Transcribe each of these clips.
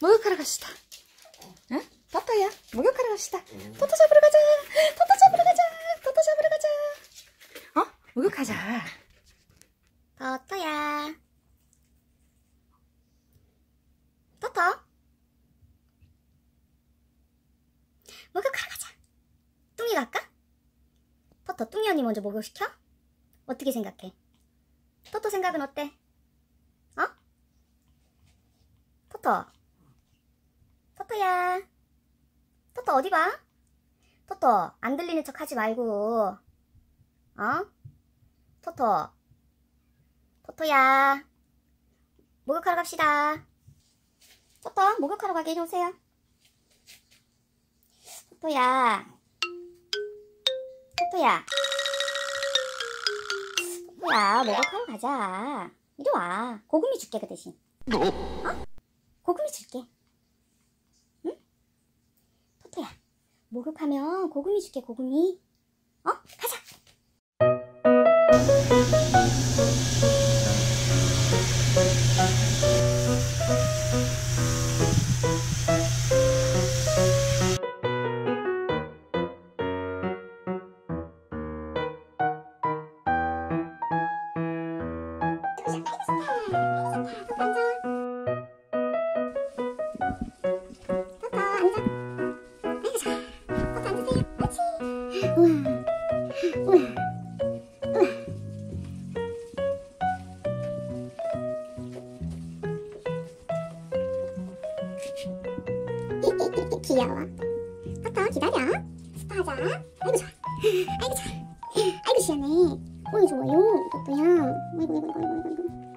목욕하러 갑시다. 응? 토토야. 목욕하러 갑시다. 토토 잡으러 가자. 토토 잡으러 가자. 토토 잡으러 가자. 어? 목욕하자. 토토야. 토토. 목욕하러 가자. 뚱이 갈까? 토토 뚱이 언니 먼저 목욕시켜? 어떻게 생각해? 토토 생각은 어때? 어? 토토 토토야. 토토 어디 봐? 토토 안 들리는 척 하지 말고. 어? 토토. 토토야. 목욕하러 갑시다. 토토 목욕하러 가게 해주세요. 토토야. 토토야. 토토야 목욕하러 가자. 이리 와. 고구미 줄게 그 대신. 어? 고구미 줄게 응? 토토야 목욕하면 고구미 줄게 고구미. 어? 가자. 토토 귀여워 토토 기다려. 스파하자. 아이고 좋아. 아이고 좋아. 아이고 시원해. 어이 좋아요. 토토야 아이고 아이고 아이고 아이고 아이고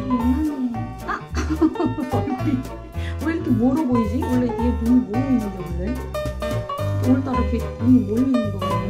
요만해. 아! 왜 이렇게 멀어 보이지? 원래 얘 눈이 모여 있는데 원래? 오늘따라 이렇게 눈이 모여 있는 거 같네.